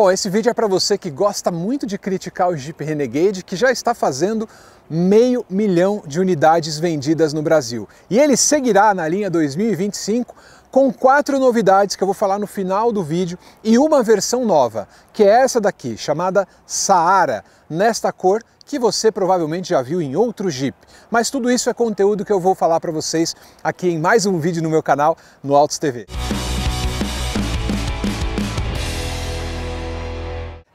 Bom, esse vídeo é para você que gosta muito de criticar o Jeep Renegade, que já está fazendo meio milhão de unidades vendidas no Brasil. E ele seguirá na linha 2025 com quatro novidades que eu vou falar no final do vídeo e uma versão nova, que é essa daqui, chamada Saara, nesta cor que você provavelmente já viu em outro Jeep. Mas tudo isso é conteúdo que eu vou falar para vocês aqui em mais um vídeo no meu canal, no Autos TV.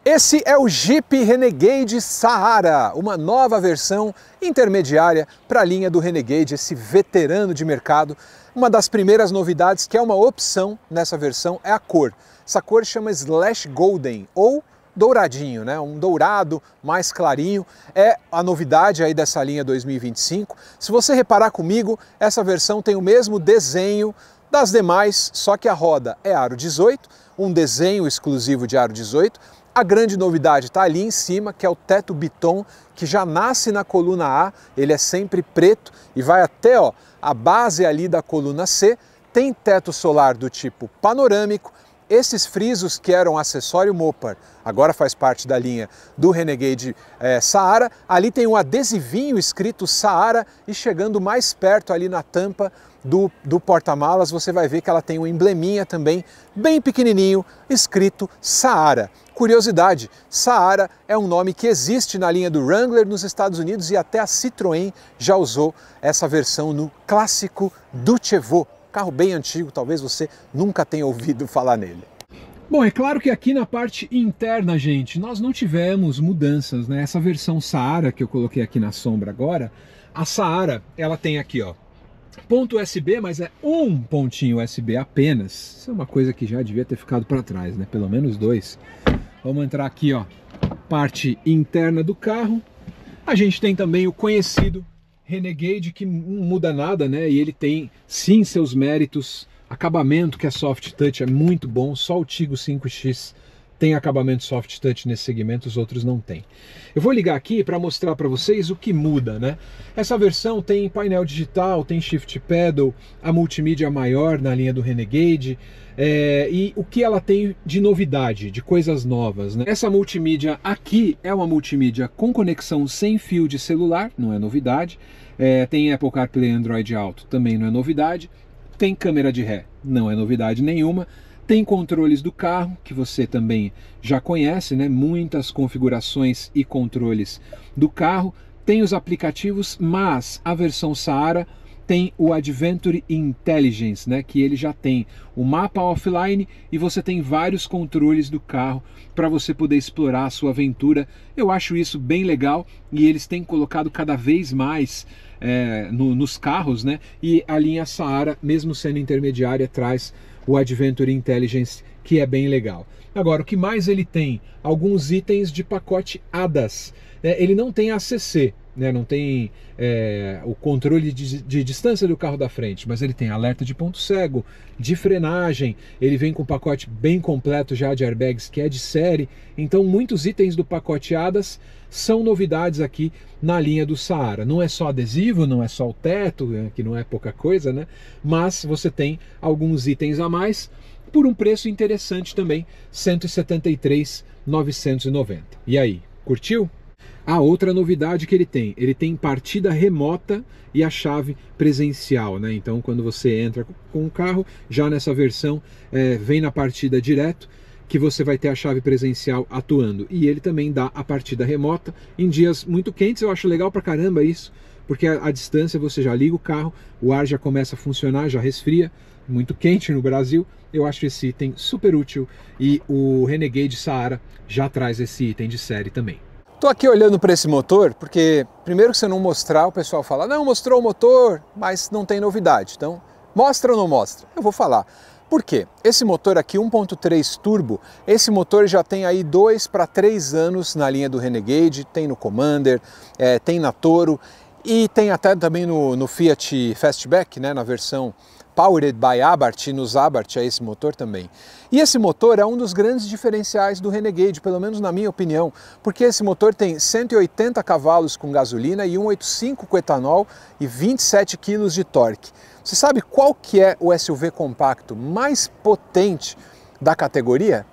Esse é o Jeep Renegade Sahara, uma nova versão intermediária para a linha do Renegade, esse veterano de mercado. Uma das primeiras novidades, que é uma opção nessa versão, é a cor. Essa cor chama Slash Golden ou douradinho, né? Um dourado mais clarinho. É a novidade aí dessa linha 2025. Se você reparar comigo, essa versão tem o mesmo desenho das demais, só que a roda é aro 18, um desenho exclusivo de aro 18 a grande novidade está ali em cima, que é o teto Biton, que já nasce na coluna A, ele é sempre preto e vai até ó, a base ali da coluna C. Tem teto solar do tipo panorâmico, esses frisos que eram acessório Mopar, agora faz parte da linha do Renegade é, Saara, ali tem um adesivinho escrito Saara e chegando mais perto ali na tampa do, do porta-malas você vai ver que ela tem um embleminha também bem pequenininho escrito Saara. Curiosidade, Saara é um nome que existe na linha do Wrangler nos Estados Unidos e até a Citroën já usou essa versão no clássico Ducevo, carro bem antigo, talvez você nunca tenha ouvido falar nele. Bom, é claro que aqui na parte interna, gente, nós não tivemos mudanças, né? Essa versão Saara que eu coloquei aqui na sombra agora, a Saara, ela tem aqui, ó, ponto USB, mas é um pontinho USB apenas. Isso é uma coisa que já devia ter ficado para trás, né? Pelo menos dois. Vamos entrar aqui, ó, parte interna do carro. A gente tem também o conhecido Renegade, que não muda nada, né? E ele tem sim seus méritos. Acabamento que é soft touch é muito bom, só o Tigo 5X tem acabamento soft touch nesse segmento, os outros não tem. Eu vou ligar aqui para mostrar para vocês o que muda, né? Essa versão tem painel digital, tem shift pedal, a multimídia maior na linha do Renegade, é, e o que ela tem de novidade, de coisas novas, né? Essa multimídia aqui é uma multimídia com conexão sem fio de celular, não é novidade. É, tem Apple CarPlay Android Auto, também não é novidade. Tem câmera de ré, não é novidade nenhuma. Tem controles do carro, que você também já conhece, né? Muitas configurações e controles do carro. Tem os aplicativos, mas a versão Saara tem o Adventure Intelligence, né, que ele já tem o mapa offline e você tem vários controles do carro para você poder explorar a sua aventura. Eu acho isso bem legal e eles têm colocado cada vez mais é, no, nos carros, né? E a linha Saara, mesmo sendo intermediária, traz o Adventure Intelligence, que é bem legal. Agora, o que mais ele tem? Alguns itens de pacote ADAS. É, ele não tem ACC, né, não tem é, o controle de, de, distância do carro da frente, mas ele tem alerta de ponto cego, de frenagem, ele vem com um pacote bem completo já de airbags que é de série, então muitos itens do pacote ADAS são novidades aqui na linha do Saara. Não é só adesivo, não é só o teto, né, que não é pouca coisa, né? Mas você tem alguns itens a mais por um preço interessante também, R$ 173.990. E aí, curtiu? A outra novidade que ele tem, ele tem partida remota e a chave presencial, né? Então, quando você entra com o carro, já nessa versão é, vem na partida direto que você vai ter a chave presencial atuando. E ele também dá a partida remota em dias muito quentes. Eu acho legal pra caramba isso, porque a, a distância você já liga o carro, o ar já começa a funcionar, já resfria. Muito quente no Brasil, eu acho esse item super útil e o Renegade Saara já traz esse item de série também. Estou aqui olhando para esse motor porque, primeiro que você não mostrar, o pessoal fala, não, mostrou o motor, mas não tem novidade. Então, mostra ou não mostra? Eu vou falar. Por quê? Esse motor aqui, 1.3 turbo, esse motor já tem aí dois para três anos na linha do Renegade, tem no Commander, é, tem na Toro e tem até também no, no Fiat Fastback, né, na versão Powered by Abarth, nos Abarth é esse motor também. E esse motor é um dos grandes diferenciais do Renegade, pelo menos na minha opinião, porque esse motor tem 180 cavalos com gasolina e 185 com etanol e 27 kg de torque. Você sabe qual que é o SUV compacto mais potente da categoria?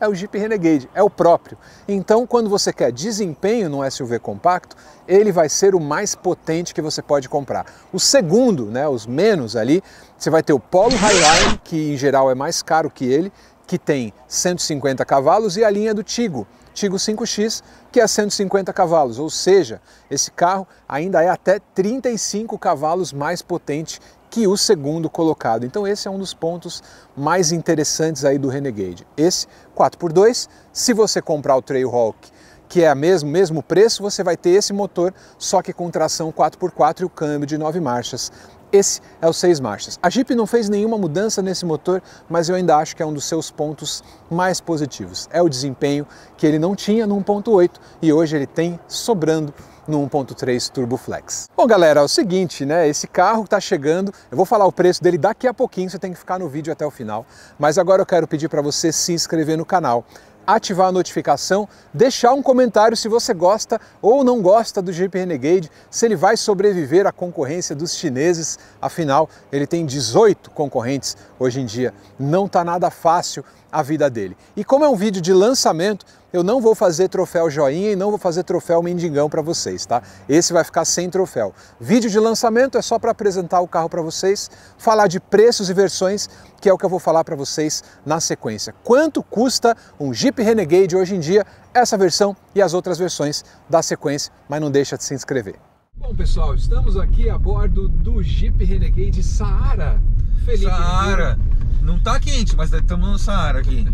É o Jeep Renegade, é o próprio. Então, quando você quer desempenho no SUV compacto, ele vai ser o mais potente que você pode comprar. O segundo, né, os menos ali, você vai ter o Polo Highline, que em geral é mais caro que ele, que tem 150 cavalos, e a linha do Tigo, Tigo 5X, que é 150 cavalos, ou seja, esse carro ainda é até 35 cavalos mais potente que o segundo colocado. Então esse é um dos pontos mais interessantes aí do Renegade. Esse 4x2, se você comprar o Trailhawk, que é o mesmo, mesmo preço, você vai ter esse motor, só que com tração 4x4 e o câmbio de 9 marchas. Esse é o 6 marchas. A Jeep não fez nenhuma mudança nesse motor, mas eu ainda acho que é um dos seus pontos mais positivos. É o desempenho que ele não tinha no 1.8 e hoje ele tem sobrando no 1.3 Turbo Flex. Bom, galera, é o seguinte, né? Esse carro está chegando, eu vou falar o preço dele daqui a pouquinho, você tem que ficar no vídeo até o final. Mas agora eu quero pedir para você se inscrever no canal ativar a notificação, deixar um comentário se você gosta ou não gosta do Jeep Renegade, se ele vai sobreviver à concorrência dos chineses, afinal ele tem 18 concorrentes hoje em dia, não está nada fácil a vida dele. E como é um vídeo de lançamento, eu não vou fazer troféu joinha e não vou fazer troféu mendigão para vocês, tá? Esse vai ficar sem troféu. Vídeo de lançamento é só para apresentar o carro para vocês, falar de preços e versões, que é o que eu vou falar para vocês na sequência. Quanto custa um Jeep Renegade hoje em dia, essa versão e as outras versões da sequência, mas não deixa de se inscrever. Bom, pessoal, estamos aqui a bordo do Jeep Renegade Saara. Felipe Saara. Não tá quente, mas estamos no Saara aqui.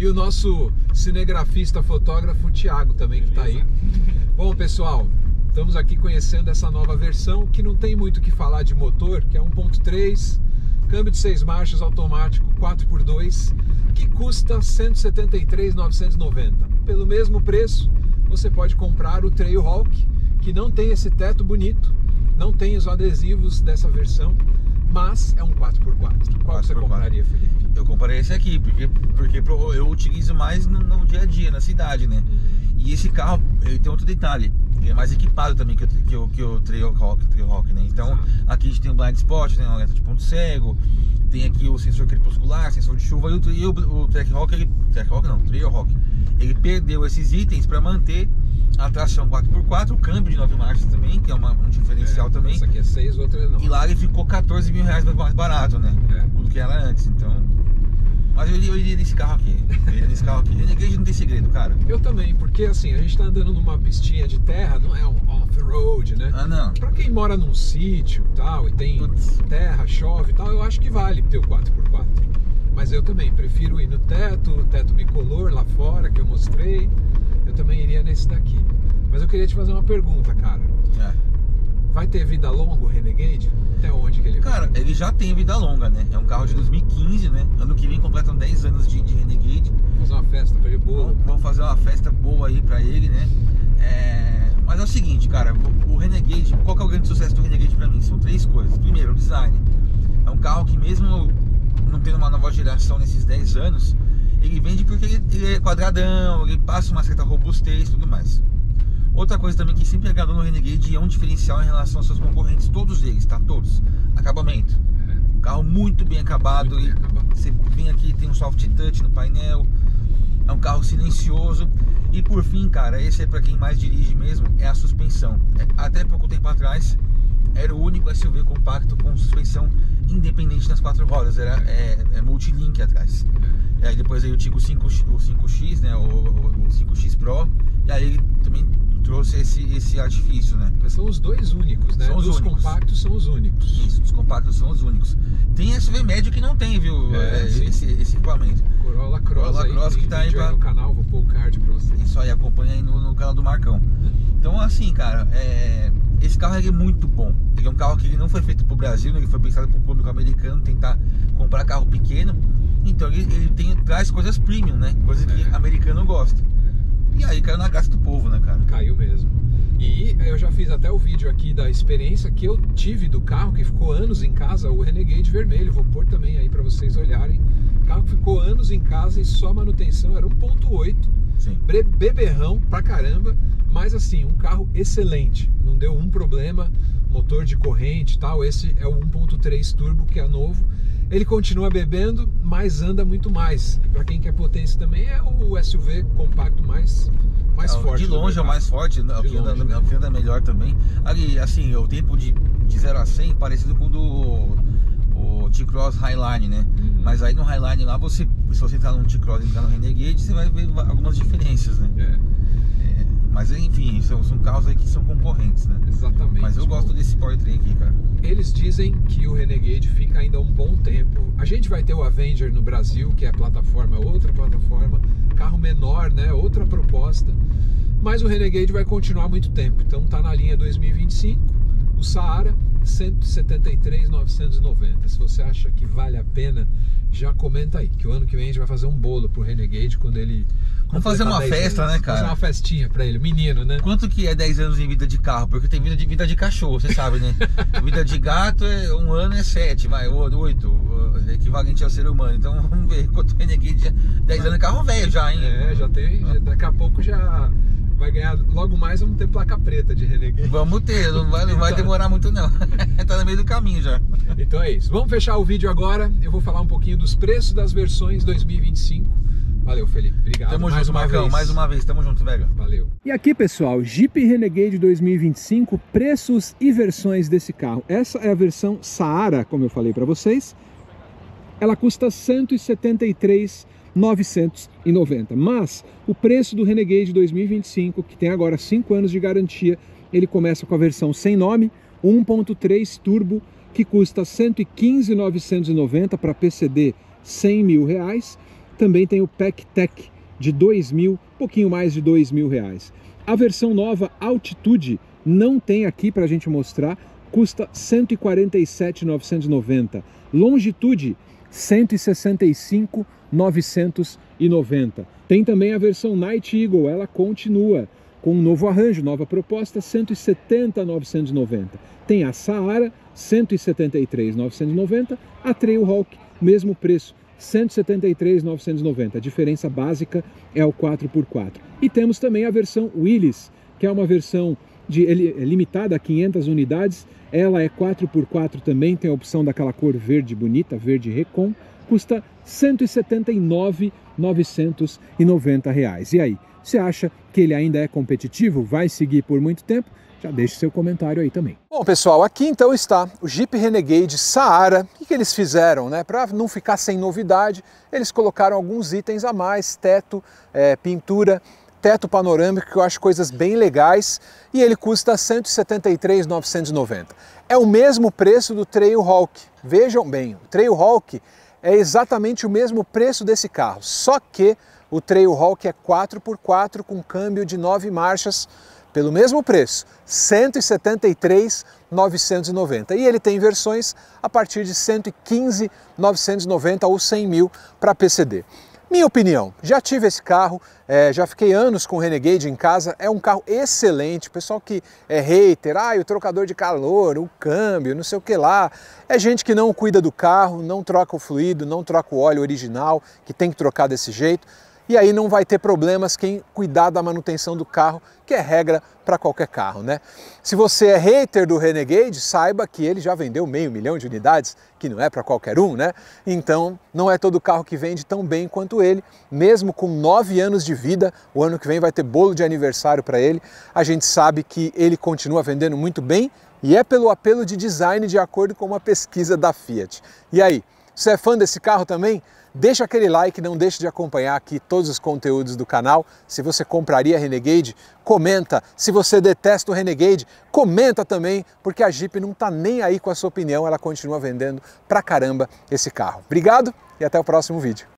E o nosso cinegrafista, fotógrafo Thiago também que está aí. Bom, pessoal, estamos aqui conhecendo essa nova versão que não tem muito o que falar de motor, que é 1.3, câmbio de 6 marchas automático 4x2, que custa 173.990. Pelo mesmo preço, você pode comprar o Trailhawk, que não tem esse teto bonito, não tem os adesivos dessa versão, mas é um 4x4. Qual 4x4. você compraria, Felipe? Eu compraria esse aqui, porque, porque eu utilizo mais no, no dia a dia, na cidade, né? Uhum. E esse carro, ele tem outro detalhe, ele é mais equipado também que, que, que, que o Trailhawk, Trailhawk, né? Então, aqui a gente tem o blind spot, tem o alerta de ponto cego, tem aqui o sensor crepuscular, sensor de chuva, e o, e o, o Trackhawk, ele, Trackhawk não, Trailhawk, ele perdeu esses itens para manter a tração 4x4, o câmbio de 9 marchas também, que é uma, um diferencial é, também. Essa aqui é 6, outra não. E lá ele ficou 14 mil reais mais barato, né? É. Do que era antes, então. Mas eu iria, eu iria nesse carro aqui. Eu iria nesse carro aqui. Renegade não tem segredo, cara. Eu também, porque assim, a gente tá andando numa pistinha de terra, não é um off-road, né? Ah, não. Pra quem mora num sítio tal, e tem Putz. terra, chove e tal, eu acho que vale ter o 4x4. Mas eu também prefiro ir no teto, teto bicolor lá fora que eu mostrei eu também iria nesse daqui. Mas eu queria te fazer uma pergunta, cara. É. Vai ter vida longa o Renegade? Até onde que ele Cara, vai? ele já tem vida longa, né? É um carro de 2015, né? Ano que vem completam 10 anos de, de Renegade. Vamos fazer uma festa pra ele boa. Vamos, vamos fazer uma festa boa aí pra ele, né? É... Mas é o seguinte, cara, o Renegade, qual que é o grande sucesso do Renegade pra mim? São três coisas. Primeiro, o design. É um carro que mesmo não tendo uma nova geração nesses 10 anos, ele vende porque ele, ele é quadradão, ele passa uma certa robustez e tudo mais. Outra coisa também que sempre agradou no Renegade é um diferencial em relação aos seus concorrentes, todos eles, tá? Todos. Acabamento. É. Carro muito bem acabado. Muito bem acabado. Você vem aqui, tem um soft touch no painel. É um carro silencioso. E por fim, cara, esse é para quem mais dirige mesmo, é a suspensão. É, até pouco tempo atrás, era o único SUV compacto com suspensão independente nas quatro rodas, era é, é multilink atrás. E aí depois aí eu tive o 5, o 5X, né, o, o 5X Pro, e aí ele também trouxe esse, esse artifício, né? Mas são os dois únicos, né? São os, os compactos são os únicos. Isso, os compactos são os únicos. Tem SUV médio que não tem, viu? É, é, esse, esse, equipamento. Corolla Cross, Corolla Cross que tá aí pra... no canal, vou pôr o card pra vocês. Isso aí, acompanha aí no, no canal do Marcão. Então assim, cara, é esse carro é muito bom. Ele é um carro que ele não foi feito para o Brasil, né? ele foi pensado para o público americano tentar comprar carro pequeno. Então ele, ele tem, traz coisas premium, né? Coisas que é. americano gosta. E aí caiu na graça do povo, né, cara? Caiu mesmo. E eu já fiz até o vídeo aqui da experiência que eu tive do carro que ficou anos em casa, o Renegade vermelho. Vou pôr também aí para vocês olharem. O carro que ficou anos em casa e só manutenção era 1.8. Beberrão pra caramba, mas assim, um carro excelente. Não deu um problema, motor de corrente e tal. Esse é o 1.3 turbo que é novo ele continua bebendo, mas anda muito mais. Para quem quer potência também é o SUV compacto mais mais é, forte. De longe é o mais forte, né? o que, anda, né? anda melhor também. Ali, assim, o tempo de, de 0 a 100 parecido com o do o T-Cross Highline, né? Uhum. Mas aí no Highline lá, você, se você entrar no T-Cross e entrar no Renegade, você vai ver algumas diferenças, né? É. Mas enfim, são, são carros aí que são concorrentes, né? Exatamente. Mas eu gosto desse powertrain aqui, cara. Eles dizem que o Renegade fica ainda um bom tempo. A gente vai ter o Avenger no Brasil, que é a plataforma, outra plataforma, carro menor, né? Outra proposta. Mas o Renegade vai continuar muito tempo. Então tá na linha 2025. O Saara 173,990. Se você acha que vale a pena, já comenta aí, que o ano que vem a gente vai fazer um bolo pro Renegade quando ele Vamos fazer uma festa, anos. né, cara? Fazer uma festinha pra ele, menino, né? Quanto que é 10 anos em vida de carro? Porque tem vida de vida de cachorro, você sabe, né? vida de gato, é, um ano é 7, vai, 8, é equivalente ao ser humano. Então vamos ver quanto Renegade, 10 anos é carro velho já, hein? É, já tem, já, daqui a pouco já vai ganhar, logo mais vamos ter placa preta de Renegade. Vamos ter, não vai, não vai então. demorar muito não. tá no meio do caminho já. Então é isso. Vamos fechar o vídeo agora. Eu vou falar um pouquinho dos preços das versões 2025 Valeu, Felipe. Obrigado. Tamo mais junto, uma Marcão. Vez. Mais uma vez. Tamo junto, Vega. Valeu. E aqui, pessoal, Jeep Renegade 2025, preços e versões desse carro. Essa é a versão Saara, como eu falei para vocês. Ela custa 173,990. Mas o preço do Renegade 2025, que tem agora 5 anos de garantia, ele começa com a versão sem nome, 1.3 turbo, que custa 115,990 para PCD 100 mil reais também tem o Pack Tech de dois mil, pouquinho mais de dois mil reais. A versão nova Altitude não tem aqui para a gente mostrar, custa 147,990. Longitude 165,990. Tem também a versão Night Eagle, ela continua com um novo arranjo, nova proposta, 170,990. Tem a Saara, 173,990. A Trailhawk, mesmo preço, 173,990. A diferença básica é o 4x4. E temos também a versão Willys, que é uma versão de, é limitada a 500 unidades. Ela é 4x4 também, tem a opção daquela cor verde bonita, verde Recon. Custa 179,990 reais. E aí, você acha que ele ainda é competitivo? Vai seguir por muito tempo? Já deixe seu comentário aí também. Bom, pessoal, aqui então está o Jeep Renegade Saara. O que, eles fizeram, né? Para não ficar sem novidade, eles colocaram alguns itens a mais, teto, é, pintura, teto panorâmico, que eu acho coisas bem legais, e ele custa R$ 173,990. É o mesmo preço do Trailhawk. Vejam bem, o Trailhawk é exatamente o mesmo preço desse carro, só que o Trailhawk é 4x4 com câmbio de 9 marchas, pelo mesmo preço, 173,990. E ele tem versões a partir de 115,990 ou 100 mil para PCD. Minha opinião, já tive esse carro, é, já fiquei anos com o Renegade em casa, é um carro excelente, o pessoal que é hater, ah, o trocador de calor, o câmbio, não sei o que lá, é gente que não cuida do carro, não troca o fluido, não troca o óleo original, que tem que trocar desse jeito e aí não vai ter problemas quem cuidar da manutenção do carro, que é regra para qualquer carro, né? Se você é hater do Renegade, saiba que ele já vendeu meio milhão de unidades, que não é para qualquer um, né? Então não é todo carro que vende tão bem quanto ele, mesmo com nove anos de vida, o ano que vem vai ter bolo de aniversário para ele. A gente sabe que ele continua vendendo muito bem e é pelo apelo de design de acordo com uma pesquisa da Fiat. E aí, você é fã desse carro também? Deixa aquele like, não deixe de acompanhar aqui todos os conteúdos do canal. Se você compraria Renegade, comenta. Se você detesta o Renegade, comenta também, porque a Jeep não está nem aí com a sua opinião, ela continua vendendo pra caramba esse carro. Obrigado e até o próximo vídeo.